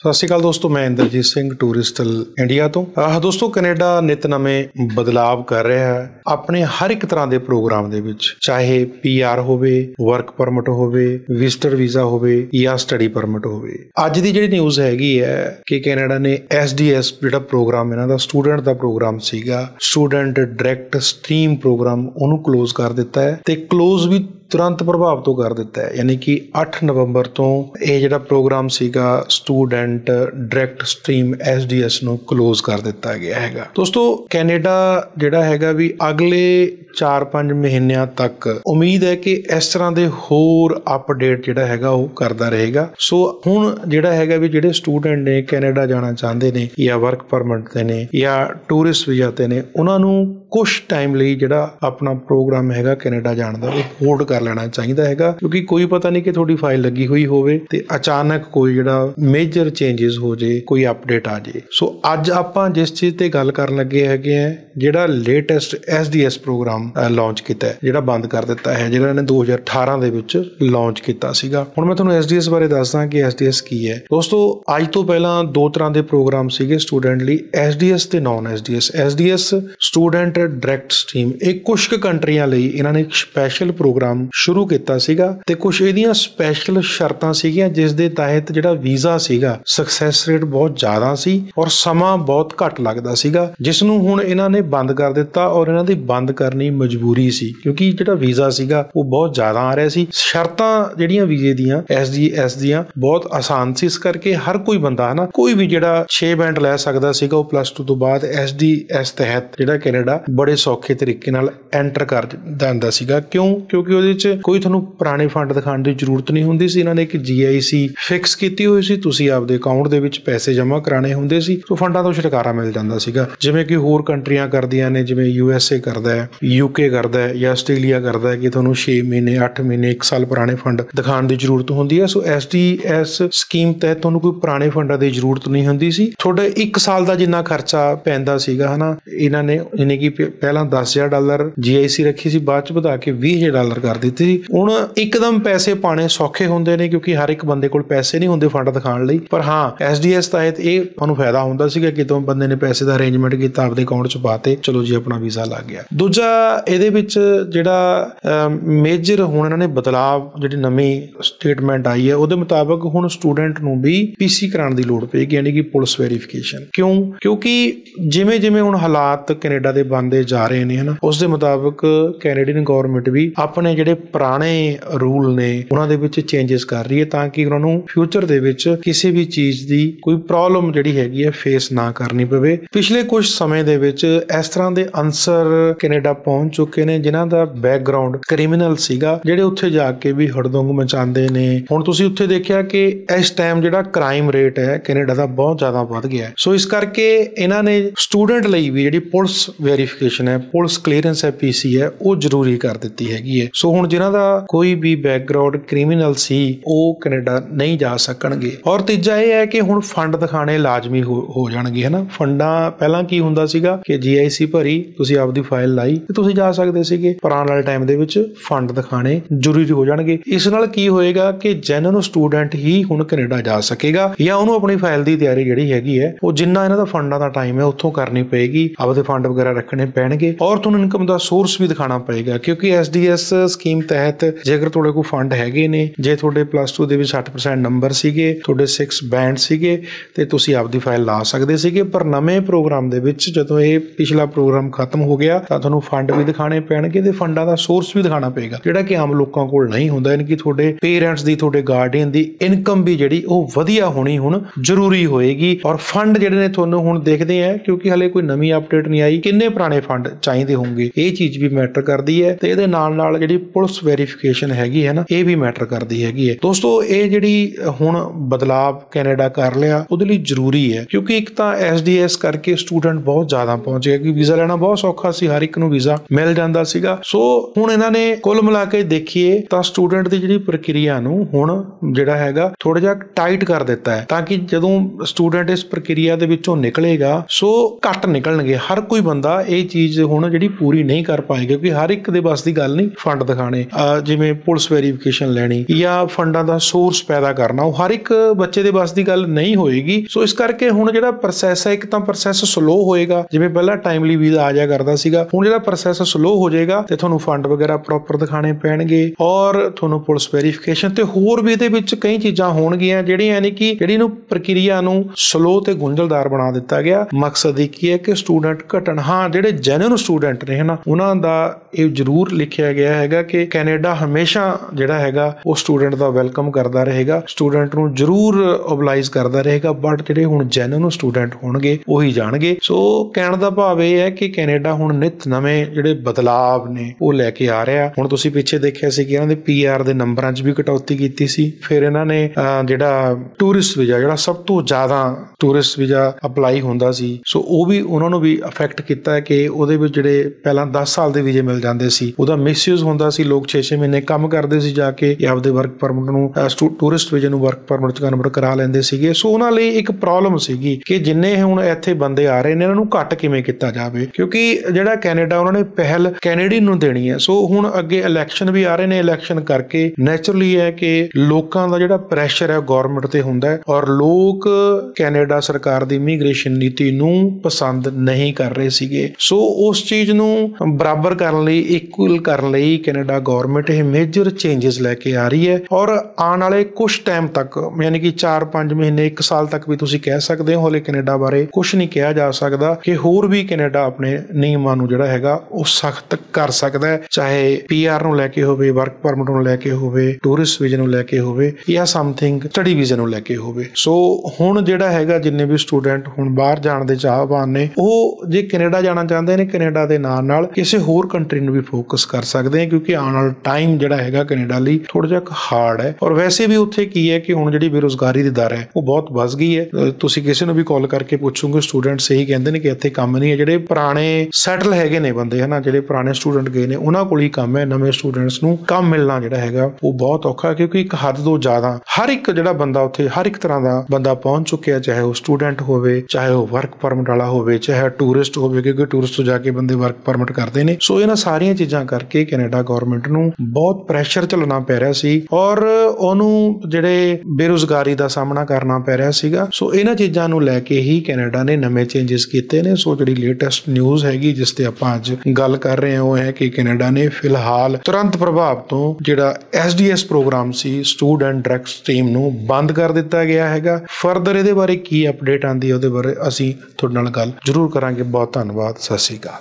ਸਤਿ ਸ਼੍ਰੀ ਅਕਾਲ ਦੋਸਤੋ, ਮੈਂ ਇੰਦਰਜੀਤ ਸਿੰਘ ਟੂਰਿਸਟਲ ਇੰਡੀਆ ਤੋਂ। ਆਹ ਦੋਸਤੋ, ਕੈਨੇਡਾ ਨਿਤ ਨਵੇਂ ਬਦਲਾਵ ਕਰ ਰਿਹਾ ਹੈ। ਆਪਣੇ ਹਰ ਇੱਕ ਤਰ੍ਹਾਂ ਦੇ ਪ੍ਰੋਗਰਾਮ ਦੇ ਵਿੱਚ, ਚਾਹੇ ਪੀਆਰ ਹੋਵੇ ਵਰਕ ਪਰਮਿਟ ਹੋਵੇ ਵਿਜ਼ਟਰ ਵੀਜ਼ਾ ਹੋਵੇ ਜਾਂ ਸਟੱਡੀ ਪਰਮਿਟ ਹੋਵੇ। ਅੱਜ ਦੀ ਜਿਹੜੀ ਨਿਊਜ਼ ਹੈਗੀ ਹੈ ਕਿ ਕੈਨੇਡਾ ਨੇ ਐਸਡੀਐਸ ਜਿਹੜਾ ਪ੍ਰੋਗਰਾਮ ਇਹਨਾਂ ਦਾ ਸਟੂਡੈਂਟ ਦਾ ਪ੍ਰੋਗਰਾਮ ਸੀਗਾ ਸਟੂਡੈਂਟ ਡਾਇਰੈਕਟ ਸਟ੍ਰੀਮ ਪ੍ਰੋਗਰਾਮ ਉਹਨੂੰ ਕਲੋਜ਼ ਕਰ ਦਿੱਤਾ ਹੈ। ਤੇ ਕਲੋਜ਼ ਵੀ ਤੁਰੰਤ ਪ੍ਰਭਾਵ ਤੋਂ ਕਰ ਦਿੱਤਾ ਹੈ। ਯਾਨੀ ਕਿ 8 ਨਵੰਬਰ ਤੋਂ ਇਹ ਜਿਹੜਾ ਪ੍ਰੋਗਰਾਮ ਸੀਗਾ, ਸਟੂਡੈਂਟ ਡਾਇਰੈਕਟ ਸਟ੍ਰੀਮ ਐਸਡੀਐਸ ਨੂੰ ਕਲੋਜ਼ ਕਰ ਦਿੱਤਾ ਗਿਆ ਹੈਗਾ। ਦੋਸਤੋ, ਕੈਨੇਡਾ ਜਿਹੜਾ ਹੈਗਾ ਵੀ ਅਗਲੇ 4-5 ਮਹੀਨਿਆਂ ਤੱਕ ਉਮੀਦ ਹੈ ਕਿ ਇਸ ਤਰ੍ਹਾਂ ਦੇ ਹੋਰ ਅਪਡੇਟ ਜਿਹੜਾ ਹੈਗਾ ਉਹ ਕਰਦਾ ਰਹੇਗਾ। ਸੋ ਹੁਣ ਜਿਹੜਾ ਹੈਗਾ ਵੀ ਜਿਹੜੇ ਸਟੂਡੈਂਟ ਨੇ, ਕੈਨੇਡਾ ਜਾਣਾ ਚਾਹੁੰਦੇ ਨੇ ਜਾਂ ਵਰਕ ਪਰਮਿਟ ਤੇ ਨੇ ਜਾਂ ਟੂਰਿਸਟ ਵੀਜ਼ਾ ਤੇ ਨੇ, ਉਹਨਾਂ ਨੂੰ ਕੁਝ ਟਾਈਮ ਲਈ ਜਿਹੜਾ ਆਪਣਾ ਪ੍ਰੋਗਰਾਮ ਹੈਗਾ ਕੈਨੇਡਾ ਜਾਣ ਦਾ ਉਹ ਹੋਲਡ ਕਰ ਲੈਣਾ ਚਾਹੀਦਾ ਹੈਗਾ, ਕਿਉਂਕਿ ਕੋਈ ਪਤਾ ਨਹੀਂ ਕਿ ਤੁਹਾਡੀ ਫਾਈਲ ਲੱਗੀ ਹੋਈ ਹੋਵੇ ਤੇ ਅਚਾਨਕ ਕੋਈ ਜਿਹੜਾ ਮੇਜਰ ਚੇਂजेस ਹੋ ਜੇ, ਕੋਈ ਅਪਡੇਟ ਆ ਜੇ। ਸੋ ਅੱਜ ਆਪਾਂ ਜਿਸ ਚੀਜ਼ ਤੇ ਗੱਲ ਕਰਨ ਲੱਗੇ ਹੈਗੇ ਆ ਜਿਹੜਾ ਲੇਟੈਸਟ ਐਸਡੀਐਸ ਪ੍ਰੋਗਰਾਮ ਲਾਂਚ ਕੀਤਾ ਹੈ, ਜਿਹੜਾ ਬੰਦ ਕਰ ਦਿੱਤਾ ਹੈ, ਜਿਹੜਾ ਇਹਨੇ 2018 ਦੇ ਵਿੱਚ ਲਾਂਚ ਕੀਤਾ ਸੀਗਾ। ਹੁਣ ਮੈਂ ਤੁਹਾਨੂੰ ਐਸਡੀਐਸ ਬਾਰੇ ਦੱਸਦਾ ਕਿ ਐਸਡੀਐਸ ਕੀ ਹੈ। ਦੋਸਤੋ, ਅੱਜ ਤੋਂ ਪਹਿਲਾਂ ਦੋ ਤਰ੍ਹਾਂ ਦੇ ਪ੍ਰੋਗਰਾਮ ਸੀਗੇ ਸਟੂਡੈਂਟ ਲਈ ਐਸਡੀਐਸ ਤੇ non SDS SDS student direct stream ਇਹ ਕੁਝ ਕੁ ਕੰਟਰੀਆਂ ਲਈ ਇਹਨਾਂ ਨੇ ਇੱਕ ਸਪੈਸ਼ਲ ਪ੍ਰੋਗਰਾਮ ਸ਼ੁਰੂ ਕੀਤਾ ਸੀਗਾ ਤੇ ਕੁਝ ਇਹਦੀਆਂ ਸਪੈਸ਼ਲ ਸ਼ਰਤਾਂ ਸੀਗੀਆਂ ਜਿਸ ਦੇ ਤਹਿਤ ਜਿਹੜਾ ਵੀਜ਼ਾ ਸੀਗਾ ਸਕਸੈਸ ਰੇਟ ਬਹੁਤ ਜ਼ਿਆਦਾ ਸੀ ਔਰ ਸਮਾਂ ਬਹੁਤ ਘੱਟ ਲੱਗਦਾ ਸੀਗਾ ਜਿਸ ਨੂੰ ਹੁਣ ਇਹਨਾਂ ਨੇ ਬੰਦ ਕਰ ਦਿੱਤਾ ਔਰ ਇਹਨਾਂ ਦੀ ਬੰਦ ਕਰਨੀ ਮਜਬੂਰੀ ਸੀ, ਕਿਉਂਕਿ ਜਿਹੜਾ ਵੀਜ਼ਾ ਸੀਗਾ, ਉਹ ਬਹੁਤ ਜ਼ਿਆਦਾ ਆ ਰਿਹਾ ਸੀ। ਸ਼ਰਤਾਂ ਜਿਹੜੀਆਂ ਵੀਜ਼ੇ ਦੀਆਂ ਐਸਡੀਐਸ ਦੀਆਂ, ਬਹੁਤ ਆਸਾਨ ਸੀ ਇਸ ਕਰਕੇ ਹਰ ਕੋਈ ਬੰਦਾ ਹਨਾ, ਕੋਈ ਵੀ ਜਿਹੜਾ 6 ਬੈਂਡ ਲੈ ਸਕਦਾ ਸੀਗਾ, ਉਹ ਪਲੱਸ 2 ਤੋਂ ਬਾਅਦ ਐਸਡੀਐਸ ਤਹਿਤ ਜਿਹੜਾ ਕੈਨੇਡਾ ਬੜੇ ਸੌਖੇ ਤਰੀਕੇ ਨਾਲ ਐਂਟਰ ਕਰ ਦਿੰਦਾ ਸੀਗਾ। ਕਿਉਂ? ਕਿਉਂਕਿ ਉਹਦੇ ਵਿੱਚ ਕੋਈ ਤੁਹਾਨੂੰ ਪੁਰਾਣੇ ਫੰਡ ਦਿਖਾਉਣ ਦੀ ਜ਼ਰੂਰਤ ਨਹੀਂ ਹੁੰਦੀ ਸੀ। ਇਹਨਾਂ ਨੇ ਇੱਕ ਜੀਆਈਸੀ ਫਿਕਸ ਕੀਤੀ ਹੋਈ ਸੀ। ਤੁਸੀਂ ਆਪਦੇ ਅਕਾਊਂਟ ਦੇ ਵਿੱਚ ਪੈਸੇ ਜਮ੍ਹਾਂ ਕਰਾਣੇ ਹੁੰਦੇ ਸੀ। ਸੋ ਫੰਡਾਂ ਤੋਂ ਛੁਟਕਾਰਾ ਮਿਲ ਜਾਂਦਾ ਸੀਗਾ। ਜਿਵੇਂ ਕਿ ਹੋਰ ਕੰਟਰੀਆਂ ਕਰਦੀਆਂ ਨੇ, ਜਿਵੇਂ ਯੂਐਸਏ ਕਰਦਾ ਹੈ ਯੂਕੇ ਕਰਦਾ ਹੈ ਜਾਂ ਆਸਟ੍ਰੇਲੀਆ ਕਰਦਾ ਹੈ ਕਿ ਤੁਹਾਨੂੰ 6 ਮਹੀਨੇ 8 ਮਹੀਨੇ 1 ਸਾਲ ਪੁਰਾਣੇ ਫੰਡ ਦਿਖਾਉਣ ਦੀ ਜ਼ਰੂਰਤ ਹੁੰਦੀ ਹੈ। ਸੋ ਐਸਡੀਐਸ ਸਕੀਮ ਤਹਿਤ ਤੁਹਾਨੂੰ ਕੋਈ ਪੁਰਾਣੇ ਫੰਡਾਂ ਦੀ ਜ਼ਰੂਰਤ ਨਹੀਂ ਹੁੰਦੀ ਸੀ। ਤੁਹਾਡੇ 1 ਸਾਲ ਦਾ ਜਿੰਨਾ ਖਰਚਾ ਪੈਂਦਾ ਸੀਗਾ, ਹਨਾ, ਇਹਨਾਂ ਨੇ ਯਾਨੀ ਕਿ ਪਹਿਲਾਂ 10000 ਡਾਲਰ ਜੀਆਈਸੀ ਰੱਖੀ ਸੀ। ਬਾਅਦ ਚ ਵਧਾ ਕੇ 20000 ਡਾਲਰ ਕਰ ਦਿੱਤੀ ਸੀ। ਹੁਣ ਇੱਕਦਮ ਪੈਸੇ ਪਾਣੇ ਸੌਖੇ ਹੁੰਦੇ ਨੇ ਕਿਉਂਕਿ ਹਰ ਇੱਕ ਬੰਦੇ ਕੋਲ ਪੈਸੇ ਨਹੀਂ ਹੁੰਦੇ ਫੰਡ ਦਿਖਾਉਣ ਲਈ। ਪਰ ਹਾਂ ਐਸਡੀਐਸ ਤਹਿਤ ਇਹ ਤੁਹਾਨੂੰ ਫਾਇਦਾ ਹੁੰਦਾ ਸੀਗਾ ਕਿ ਬੰਦੇ ਨੇ ਪੈਸੇ ਦਾ ਅਰੇਂਜਮੈਂਟ ਕੀਤਾ, ਆਪਦੇ ਅਕਾਊਂਟ 'ਚ ਪਾਤੇ ਚਲੋ ਜੀ, ਆਪਣਾ ਵੀਜ਼ਾ ਲੱਗ ਗਿਆ। ਦੂਜਾ, ਇਹਦੇ ਵਿੱਚ ਜਿਹੜਾ ਮੇਜਰ ਹੁਣ ਇਹਨਾਂ ਨੇ ਬਦਲਾਵ, ਜਿਹੜੀ ਨਵੀਂ ਸਟੇਟਮੈਂਟ ਆਈ ਹੈ, ਉਹਦੇ ਮੁਤਾਬਕ ਹੁਣ ਸਟੂਡੈਂਟ ਨੂੰ ਵੀ ਪੀਸੀ ਕਰਾਉਣ ਦੀ ਲੋੜ ਪਏਗੀ, ਯਾਨੀ ਕਿ ਪੁਲਿਸ ਵੈਰੀਫਿਕੇਸ਼ਨ ਕਿਉਂ? ਕਿਉਂਕਿ ਜਿਵੇਂ ਜਿਵੇਂ ਹੁਣ ਹਾਲਾਤ ਕੈਨੇਡਾ ਦੇ ਬੰਦੇ ਜਾ ਰਹੇ ਨੇ, ਹਨਾ, ਉਸ ਦੇ ਮੁਤਾਬਕ ਕੈਨੇਡੀਅਨ ਗਵਰਨਮੈਂਟ ਵੀ ਆਪਣੇ ਜਿਹੜੇ ਪੁਰਾਣੇ ਰੂਲ ਨੇ, ਉਹਨਾਂ ਦੇ ਵਿੱਚ ਚੇਂजेस ਕਰ ਰਹੀ ਹੈ ਤਾਂ ਕਿ ਉਹਨਾਂ ਨੂੰ ਫਿਊਚਰ ਦੇ ਵਿੱਚ ਕਿਸੇ ਵੀ ਚੀਜ਼ ਦੀ ਕੋਈ ਪ੍ਰੋਬਲਮ ਜਿਹੜੀ ਹੈਗੀ ਹੈ ਫੇਸ ਨਾ ਕਰਨੀ ਪਵੇ। ਪਿਛਲੇ ਕੁਝ ਸਮੇਂ ਦੇ ਵਿੱਚ ਇਸ ਤਰ੍ਹਾਂ ਦੇ ਅਨਸਰ ਕੈਨੇਡਾ ਪਹੁੰਚ ਚੁੱਕੇ ਨੇ, ਜਿਨ੍ਹਾਂ ਦਾ ਬੈਕਗ੍ਰਾਉਂਡ ਕ੍ਰਿਮੀਨਲ ਸੀਗਾ, ਜਿਹੜੇ ਉੱਥੇ ਜਾ ਕੇ ਵੀ ਹੜਦੰਗ ਮਚਾਉਂਦੇ ਨੇ। ਹੁਣ ਤੁਸੀਂ ਉੱਥੇ ਦੇਖਿਆ ਕਿ ਇਸ ਟਾਈਮ ਜਿਹੜਾ ਕ੍ਰਾਈਮ ਰੇਟ ਹੈ ਕੈਨੇਡਾ ਦਾ ਬਹੁਤ ਜ਼ਿਆਦਾ ਵੱਧ ਗਿਆ ਹੈ। ਸੋ ਇਸ ਕਰਕੇ ਇਹਨਾਂ ਨੇ ਸਟੂਡੈਂਟ ਲਈ ਵੀ ਜਿਹੜੀ ਪੁਲਿਸ ਵੈਰੀਫਿਕੇਸ਼ਨ ਹੈ, ਪੁਲਿਸ ਕਲੀਅਰੈਂਸ ਹੈ ਪੀਸੀ ਹੈ, ਉਹ ਜ਼ਰੂਰੀ ਕਰ ਦਿੱਤੀ ਹੈਗੀ ਹੈ। ਸੋ ਹੁਣ ਜਿਨ੍ਹਾਂ ਦਾ ਕੋਈ ਵੀ ਬੈਕਗ੍ਰਾਉਂਡ ਕ੍ਰਿਮੀਨਲ ਸੀ, ਉਹ ਕੈਨੇਡਾ ਨਹੀਂ ਜਾ ਸਕਣਗੇ। ਔਰ ਤੀਜਾ ਇਹ ਹੈ ਕਿ ਹੁਣ ਫੰਡ ਦਿਖਾਣੇ ਲਾਜ਼ਮੀ ਹੋ ਜਾਣਗੇ, ਹਨਾ? ਫੰਡਾਂ ਪਹਿਲਾਂ ਕੀ ਹੁੰਦਾ ਸੀਗਾ ਕਿ ਜੀਆਈਸੀ ਭਰੀ, ਤੁਸੀਂ ਆਪਦੀ ਫਾਈਲ ਲਾਈ ਤੇ ਤੁਸੀਂ ਜਾ ਸਕਦੇ ਸੀਗੇ। ਪਰ ਆਉਣ ਵਾਲੇ ਟਾਈਮ ਦੇ ਵਿੱਚ ਫੰਡ ਦਿਖਾਣੇ ਜ਼ਰੂਰੀ ਹੋ ਜਾਣਗੇ। ਇਸ ਨਾਲ ਕੀ ਹੋਏਗਾ ਕਿ ਜੈਨੂਨ ਸਟੂਡੈਂਟ ਹੀ ਹੁਣ ਕੈਨੇਡਾ ਜਾ ਸਕੇਗਾ ਜਾਂ ਉਹਨੂੰ ਆਪਣੀ ਫਾਈਲ ਦੀ ਤਿਆਰੀ ਜਿਹੜੀ ਹੈਗੀ ਹੈ, ਉਹ ਜਿੰਨਾ ਇਹਨਾਂ ਦਾ ਫੰਡਾਂ ਦਾ ਟਾਈਮ ਹੈ, ਉੱਥੋਂ ਕਰਨੀ ਪਏਗੀ, ਆਪਦੇ ਫੰਡ ਵਗੈਰਾ ਰੱਖਣੇ ਪੈਣਗੇ। ਔਰ ਤੁਹਾਨੂੰ ਇਨਕਮ ਦਾ ਸੋਰਸ ਵੀ ਦਿਖਾਣਾ ਪਏਗਾ, ਕਿਉਂਕਿ ਐਸਡੀਐਸ ਸਕੀਮ ਤਹਿਤ ਜੇਕਰ ਤੁਹਾਡੇ ਕੋਲ ਫੰਡ ਹੈਗੇ ਨੇ, ਜੇ ਤੁਹਾਡੇ ਪਲੱਸ 2 ਦੇ ਵਿੱਚ 60% ਨੰਬਰ ਸੀਗੇ, ਤੁਹਾਡੇ 6 ਬੈਂਡ ਸੀਗੇ, ਤੇ ਤੁਸੀਂ ਆਪਦੀ ਫਾਈਲ ਲਾ ਸਕਦੇ ਸੀਗੇ, ਪਰ ਨਵੇਂ ਪ੍ਰੋਗਰਾਮ ਦੇ ਵਿੱਚ ਜਦੋਂ ਇਹ ਪਿਛਲਾ ਪ੍ਰੋਗਰਾਮ ਖਤਮ ਹੋ ਗਿਆ, ਤਾਂ ਤੁਹਾਨੂੰ ਫੰਡ ਵੀ ਦਿਖਾਣੇ ਪੈਣਗੇ ਤੇ ਫੰਡਾਂ ਦਾ ਸੋਰਸ ਵੀ ਦਿਖਾਣਾ ਪਏਗਾ। ਜਿਹੜਾ ਕਿ ਆਮ ਲੋਕਾਂ ਕੋਲ ਨਹੀਂ ਹੁੰਦਾ, ਯਾਨੀ ਕਿ ਤੁਹਾਡੇ ਪੇਰੈਂਟਸ ਦੀ, ਤੁਹਾਡੇ ਗਾਰਡੀਅਨ ਦੀ ਇਨਕਮ ਵੀ ਜਿਹੜੀ ਉਹ ਵਧੀਆ ਹੋਣੀ ਹੁਣ ਜ਼ਰੂਰੀ ਹੋਏਗੀ ਔਰ ਫੰਡ ਜਿਹੜੇ ਨੇ ਤੁਹਾਨੂੰ ਹੁਣ ਦੇਖਦੇ ਆ, ਕਿਉਂਕਿ ਹਲੇ ਕੋਈ ਨਵੀਂ ਅਪਡੇਟ ਨਹੀਂ ਆਈ, ਕਿੰਨੇ ਪੁਰਾਣੇ ਫੰਡ ਚਾਹੀਦੇ ਹੋਣਗੇ? ਇਹ ਚੀਜ਼ ਵੀ ਮੈਟਰ ਕਰਦੀ ਹੈ ਤੇ ਇਹਦੇ ਨਾਲ ਨਾਲ ਜਿਹੜੀ ਪੁਲਿਸ ਵੈਰੀਫਿਕੇਸ਼ਨ ਹੈਗੀ ਹੈ ਨਾ, ਇਹ ਵੀ ਮੈਟਰ ਕਰਦੀ ਹੈਗੀ ਹੈ। ਦੋਸਤੋ, ਇਹ ਜਿਹੜੀ ਹੁਣ ਬਦਲਾਵ ਕੈਨੇਡਾ ਕਰ ਲਿਆ, ਉਹਦੇ ਲਈ ਜ਼ਰੂਰੀ ਹੈ, ਕਿਉਂਕਿ ਇੱਕ ਤਾਂ ਐਸਡੀਐਸ ਕਰਕੇ ਸਟੂਡੈਂਟ ਬਹੁਤ ਜ਼ਿਆਦਾ ਪਹੁੰਚ ਗਿਆ ਕਿ ਵੀਜ਼ਾ ਲੈਣਾ ਬਹੁਤ ਸੌਖਾ ਸੀ, ਹਰ ਇੱਕ ਨੂੰ ਵੀਜ਼ਾ ਮਿਲ ਜਾਂਦਾ ਸੀਗਾ। ਸੋ ਹੁਣ ਇਹਨਾਂ ਨੇ ਕੁੱਲ ਮਿਲਾ ਕੇ ਦੇਖੀਏ, ਤਾਂ ਸਟੂਡੈਂਟ ਦੀ ਜਿਹੜੀ ਪ੍ਰਕਿਰਿਆ ਨੂੰ ਹੁਣ ਜਿਹੜਾ ਹੈਗਾ ਥੋੜਾ ਜਿਹਾ ਟਾਈਟ ਕਰ ਦਿੱਤਾ ਹੈ, ਤਾਂ ਕਿ ਜਦੋਂ ਸਟੂਡੈਂਟ ਇਸ ਪ੍ਰਕਿਰਿਆ ਦੇ ਵਿੱਚੋਂ ਨਿਕਲੇਗਾ ਸੋ ਘੱਟ ਨਿਕਲਣਗੇ। ਹਰ ਕੋਈ ਬੰਦਾ ਇਹ ਚੀਜ਼ ਹੁਣ ਜਿਹੜੀ ਪੂਰੀ ਨਹੀਂ ਕਰ ਪਾਏਗਾ, ਕਿਉਂਕਿ ਹਰ ਇੱਕ ਦੇ ਬਸ ਦੀ ਗੱਲ ਨਹੀਂ, ਫੰਡ ਦਿਖਾਣਾ ਦਿਖਾਣੇ ਜਿਵੇਂ ਪੁਲਿਸ ਵੈਰੀਫਿਕੇਸ਼ਨ ਲੈਣੀ ਜਾਂ ਫੰਡਾਂ ਦਾ ਸੋਰਸ ਪੈਦਾ ਕਰਨਾ, ਉਹ ਹਰ ਇੱਕ ਬੱਚੇ ਦੇ ਬਸ ਦੀ ਗੱਲ ਨਹੀਂ ਹੋਏਗੀ। ਸੋ ਇਸ ਕਰਕੇ ਹੁਣ ਜਿਹੜਾ ਪ੍ਰੋਸੈਸ ਹੈ, ਇੱਕ ਤਾਂ ਪ੍ਰੋਸੈਸ ਸਲੋ ਹੋਏਗਾ, ਜਿਵੇਂ ਪਹਿਲਾਂ ਟਾਈਮਲੀ ਵੀਜ਼ਾ ਆ ਜਾ ਕਰਦਾ ਸੀਗਾ, ਹੁਣ ਜਿਹੜਾ ਪ੍ਰੋਸੈਸ ਸਲੋ ਹੋ ਜਾਏਗਾ, ਤੇ ਤੁਹਾਨੂੰ ਫੰਡ ਵਗੈਰਾ ਪ੍ਰੋਪਰ ਦਿਖਾਣੇ ਪੈਣਗੇ ਔਰ ਤੁਹਾਨੂੰ ਪੁਲਿਸ ਵੈਰੀਫਿਕੇਸ਼ਨ ਤੇ ਹੋਰ ਵੀ ਇਹਦੇ ਵਿੱਚ ਕਈ ਚੀਜ਼ਾਂ ਹੋਣਗੀਆਂ, ਜਿਹੜੀਆਂ ਯਾਨੀ ਕਿ ਜਿਹੜੀ ਨੂੰ ਪ੍ਰਕਿਰਿਆ ਨੂੰ ਸਲੋ ਤੇ ਗੁੰਝਲਦਾਰ ਬਣਾ ਦਿੱਤਾ ਗਿਆ। ਮਕਸਦ ਇਹ ਕੀ ਹੈ ਕਿ ਸਟੂਡੈਂਟ ਘਟਣ। ਹਾਂ, ਜਿਹੜੇ ਜੈਨੂਨ ਸਟੂਡੈਂਟ ਨੇ ਹਨਾ, ਉਹਨਾਂ ਦਾ ਇਹ ਜ਼ਰੂਰ ਲਿਖਿਆ ਗਿਆ ਹੈਗਾ ਕਿ ਕੈਨੇਡਾ ਹਮੇਸ਼ਾ ਜਿਹੜਾ ਹੈਗਾ, ਉਹ ਸਟੂਡੈਂਟ ਦਾ ਵੈਲਕਮ ਕਰਦਾ ਰਹੇਗਾ। ਸਟੂਡੈਂਟ ਨੂੰ ਜ਼ਰੂਰ ਓਬਲਾਈਜ਼ ਕਰਦਾ ਰਹੇਗਾ ਬਟ ਜਿਹੜੇ ਹੁਣ ਜੈਨੂਨ ਸਟੂਡੈਂਟ ਹੋਣਗੇ, ਉਹੀ ਜਾਣਗੇ। ਸੋ ਕਹਿਣ ਦਾ ਭਾਵ ਇਹ ਹੈ ਕਿ ਕੈਨੇਡਾ ਹੁਣ ਨਿਤ ਨਵੇਂ ਜਿਹੜੇ ਬਦਲਾਵ ਨੇ, ਉਹ ਲੈ ਕੇ ਆ ਰਿਹਾ। ਹੁਣ ਤੁਸੀਂ ਪਿੱਛੇ ਦੇਖਿਆ ਸੀ ਕਿ ਇਹਨਾਂ ਦੇ ਪੀਆਰ ਦੇ ਨੰਬਰਾਂ 'ਚ ਵੀ ਕਟੌਤੀ ਕੀਤੀ ਸੀ। ਫਿਰ ਇਹਨਾਂ ਨੇ ਜਿਹੜਾ ਟੂਰਿਸਟ ਵੀਜ਼ਾ ਜਿਹੜਾ ਸਭ ਤੋਂ ਜ਼ਿਆਦਾ ਟੂਰਿਸਟ ਵੀਜ਼ਾ ਅਪਲਾਈ ਹੁੰਦਾ ਸੀ ਸੋ ਉਹ ਵੀ ਉਹਨਾਂ ਨੂੰ ਵੀ ਅਫੈਕਟ ਕੀਤਾ ਕਿ ਉਹਦੇ ਵਿੱਚ ਜਿਹੜੇ ਪਹਿਲਾਂ 10 ਸਾਲ ਦੇ ਵੀਜ਼ੇ ਮਿਲ ਜਾਂਦੇ ਸੀ, ਉਹਦਾ ਮਿਸਯੂਜ਼ ਹੁੰਦਾ ਸੀ ਲੋਕ 6-6 ਮਹੀਨੇ ਕੰਮ ਕਰਦੇ ਸੀ ਜਾ ਕੇ ਜਾਂ ਆਪਦੇ ਵਰਕ ਪਰਮਿਟ ਨੂੰ ਟੂਰਿਸਟ ਵੀਜ਼ੇ ਨੂੰ ਵਰਕ ਪਰਮਿਟ 'ਚ ਕਨਵਰਟ ਕਰਾ ਲੈਂਦੇ ਸੀਗੇ। ਸੋ ਉਹਨਾਂ ਲਈ ਇੱਕ ਪ੍ਰੋਬਲਮ ਸੀਗੀ ਕਿ ਜਿੰਨੇ ਹੁਣ ਇੱਥੇ ਬੰਦੇ ਆ ਰਹੇ ਨੇ, ਇਹਨਾਂ ਨੂੰ ਘੱਟ ਕਿਵੇਂ ਕੀਤਾ ਜਾਵੇ? ਕਿਉਂਕਿ ਜਿਹੜਾ ਕੈਨੇਡਾ, ਉਹਨਾਂ ਨੇ ਪਹਿਲ ਕੈਨੇਡੀ ਨੂੰ ਦੇਣੀ ਹੈ। ਸੋ ਹੁਣ ਅੱਗੇ ਇਲੈਕਸ਼ਨ ਵੀ ਆ ਰਹੇ ਨੇ ਇਲੈਕਸ਼ਨ ਕਰਕੇ ਨੇਚਰਲੀ ਹੈ ਕਿ ਲੋਕਾਂ ਦਾ ਜਿਹੜਾ ਪ੍ਰੈਸ਼ਰ ਹੈ ਗਵਰਨਮੈਂਟ ਤੇ ਹੁੰਦਾ ਹੈ ਔਰ ਲੋਕ ਕੈਨੇਡਾ ਸਰਕਾਰ ਦੀ ਇਮੀਗ੍ਰੇਸ਼ਨ ਨੀਤੀ ਨੂੰ ਪਸੰਦ ਨਹੀਂ ਕਰ ਰਹੇ ਸੀਗੇ। ਸੋ ਉਸ ਚੀਜ਼ ਨੂੰ ਬਰਾਬਰ ਕਰਨ ਲਈ ਇਕੁਅਲ ਕਰਨ ਲਈ ਕੈਨੇਡਾ ਗਵਰਨਮੈਂਟ ਇਹ ਮੇਜਰ ਚੇਂਜਸ ਲੈ ਕੇ ਆ ਰਹੀ ਹੈ ਔਰ ਆਉਣ ਵਾਲੇ ਕੁਝ ਟਾਈਮ ਤੱਕ, ਯਾਨੀ ਕਿ 4-5 ਮਹੀਨੇ 1 ਸਾਲ ਤੱਕ ਵੀ ਤੁਸੀਂ ਕਹਿ ਸਕਦੇ ਹੋ ਹਲੇ ਕੈਨੇਡਾ ਬਾਰੇ ਕੁਝ ਨਹੀਂ ਕਿਹਾ ਜਾ ਸਕਦਾ ਕਿ ਹੋਰ ਵੀ ਕੈਨੇਡਾ ਆਪਣੇ ਨਿਯਮਾਂ ਨੂੰ ਜਿਹੜਾ ਹੈਗਾ ਉਹ ਸਖਤ ਕਰ ਸਕਦਾ ਹੈ। ਚਾਹੇ ਪੀਆਰ ਨੂੰ ਲੈ ਕੇ ਹੋਵੇ ਵਰਕ ਪਰਮਿਟ ਨੂੰ ਲੈ ਕੇ ਹੋਵੇ ਟੂਰਿਸਟ ਵੀਜ਼ੇ ਨੂੰ ਲੈ ਕੇ ਹੋਵੇ ਜਾਂ ਸਮਥਿੰਗ ਸਟੱਡੀ ਵੀਜ਼ੇ ਨੂੰ ਲੈ ਕੇ ਹੋਵੇ। ਸੋ ਹੁਣ ਜਿਹੜਾ ਹੈਗਾ, ਜਿੰਨੇ ਵੀ ਸਟੂਡੈਂਟ ਹੁਣ ਬਾਹਰ ਜਾਣ ਦੇ ਚਾਹਵਾਨ ਨੇ, ਉਹ ਜੇ ਕੈਨੇਡਾ ਜਾਣਾ ਚਾਹੁੰਦੇ ਨੇ ਕੈਨੇਡਾ ਦੇ ਨਾਲ ਨਾਲ ਕਿਸੇ ਹੋਰ ਕੰਟਰੀ ਨੂੰ ਵੀ ਫੋਕਸ ਕਰ ਸਕਦੇ ਆ ਕਿਉਂਕਿ ਆਉਣ ਵਾਲਾ ਟਾਈਮ ਜਿਹੜਾ ਹੈਗਾ ਕੈਨੇਡਾ ਲਈ ਥੋੜਾ ਜਿਹਾ ਹਾਰਡ ਹੈ। ਔਰ ਵੈਸੇ ਵੀ ਉੱਥੇ ਕੀ ਹੈ ਕਿ ਹੁਣ ਜਿਹੜੀ ਬੇਰੋਜ਼ਗਾਰੀ ਦੀ ਦਰ ਹੈ, ਉਹ ਬਹੁਤ ਵੱਧ ਗਈ ਹੈ। ਤੁਸੀਂ ਕਿਸੇ ਨੂੰ ਵੀ ਕਾਲ ਕਰਕੇ ਪੁੱਛੋਗੇ ਸਟੂਡੈਂਟਸ ਇਹੀ ਕਹਿੰਦੇ ਨੇ ਕਿ ਇੱਥੇ ਕੰਮ ਨਹੀਂ ਹੈ। ਜਿਹੜੇ ਪੁਰਾਣੇ ਸੈਟਲ ਹੈਗੇ ਨੇ ਬੰਦੇ, ਹਨਾ, ਜਿਹੜੇ ਪੁਰਾਣੇ ਸਟੂਡੈਂਟ ਗਏ ਨੇ, ਉਹਨਾਂ ਕੋਲ ਹੀ ਕੰਮ ਹੈ। ਨਵੇਂ ਸਟੂਡੈਂਟਸ ਨੂੰ ਕੰਮ ਮਿਲਣਾ ਜਿਹੜਾ ਹੈਗਾ, ਉਹ ਬਹੁਤ ਔਖਾ ਕਿਉਂਕਿ ਇੱਕ ਹੱਦ ਤੋਂ ਜ਼ਿਆਦਾ ਹਰ ਇੱਕ ਜਿਹੜਾ ਬੰਦਾ ਉੱਥੇ, ਹਰ ਇੱਕ ਤਰ੍ਹਾਂ ਦਾ ਬੰਦਾ ਪਹੁੰਚ ਚੁੱਕਿਆ, ਚਾਹੇ ਉਹ ਸਟੂਡੈਂਟ ਹੋਵੇ, ਚਾਹੇ ਉਹ ਵਰਕ ਪਰਮਿਟ ਵਾਲਾ ਹੋਵੇ, ਚਾਹੇ ਟੂਰਿਸਟ ਹੋਵੇ, ਕਿਉਂਕਿ ਟੂਰਿਸਟ ਤੋਂ ਜਾ ਕੇ ਬੰਦੇ ਵਰਕ ਪਰਮਿਟ ਕਰਦੇ ਨੇ। ਸੋ ਇਹਨਾਂ ਸਾਰੀਆਂ ਚੀਜ਼ਾਂ ਕਰਕੇ ਕੈਨੇਡਾ ਗਵਰਨਮੈਂਟ ਨੂੰ ਬਹੁਤ ਪ੍ਰੈਸ਼ਰ ਝੱਲਣਾ ਪੈ ਰਿਹਾ ਸੀ ਔਰ ਉਹਨੂੰ ਜਿਹੜੇ ਬੇਰੁਜ਼ਗਾਰੀ ਦਾ ਸਾਹਮਣਾ ਕਰਨਾ ਪੈ ਰਿਹਾ ਸੀਗਾ। ਸੋ ਇਹਨਾਂ ਚੀਜ਼ਾਂ ਨੂੰ ਲੈ ਕੇ ਹੀ ਕੈਨੇਡਾ ਨੇ ਨਵੇਂ ਚੇਂਜਸ ਕੀਤੇ ਨੇ। ਸੋ ਜਿਹੜੀ ਲੇਟੈਸਟ ਨਿਊਜ਼ ਹੈਗੀ, ਜਿਸ ਤੇ ਆਪਾਂ ਅੱਜ ਗੱਲ ਕਰ ਰਹੇ ਹਾਂ, ਉਹ ਹੈ ਕਿ ਕੈਨੇਡਾ ਨੇ ਫਿਲਹਾਲ ਤੁਰੰਤ ਪ੍ਰਭਾਵ ਤੋਂ ਜਿਹੜਾ ਐਸਡੀਐਸ ਪ੍ਰੋਗਰਾਮ ਸੀ ਸਟੂਡੈਂਟ ਡਾਇਰੈਕਟ ਸਟ੍ਰੀਮ ਨੂੰ ਬੰਦ ਕਰ ਦਿੱਤਾ ਗਿਆ ਹੈਗਾ। ਫਰਦਰ ਇਹਦੇ ਬਾਰੇ ਕੀ ਅਪਡੇਟ ਆਂਦੀ ਹੈ, ਉਹਦੇ ਬਾਰੇ ਅਸੀਂ ਤੁਹਾਡੇ ਨਾਲ ਗੱਲ ਜ਼ਰੂਰ ਕਰਾਂਗੇ। ਬਹੁਤ ਧੰਨਵਾਦ। ਸਤਿ ਸ਼੍ਰੀ ਅਕਾਲ।